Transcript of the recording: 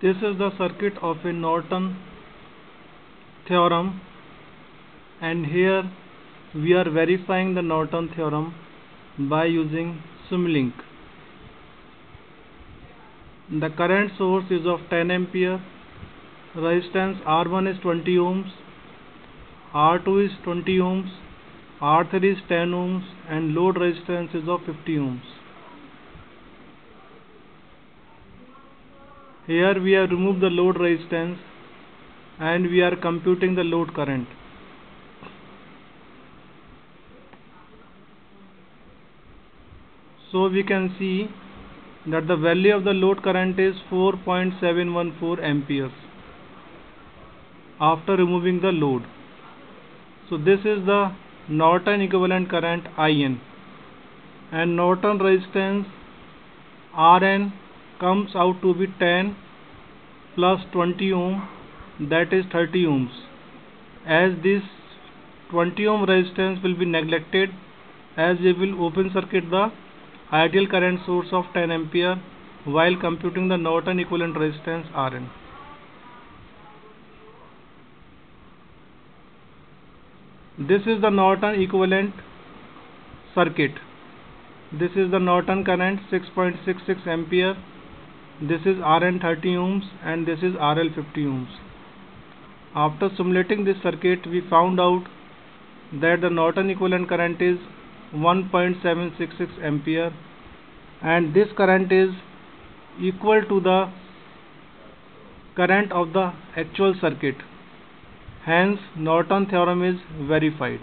This is the circuit of a Norton theorem and here we are verifying the Norton theorem by using Simulink. The current source is of 10 ampere, resistance R1 is 20 ohms, R2 is 20 ohms, R3 is 10 ohms and load resistance is of 50 ohms. Here we have removed the load resistance and we are computing the load current. So we can see that the value of the load current is 4.714 amperes after removing the load. So this is the Norton equivalent current IN and Norton resistance RN comes out to be 10 plus 20 ohm that is 30 ohms as this 20 ohm resistance will be neglected as we will open circuit the ideal current source of 10 ampere while computing the Norton equivalent resistance RN. This is the Norton equivalent circuit. This is the Norton current 6.66 ampere. This is RN 30 ohms and this is RL 50 ohms. After simulating this circuit we found out that the Norton equivalent current is 1.766 ampere and this current is equal to the current of the actual circuit hence Norton theorem is verified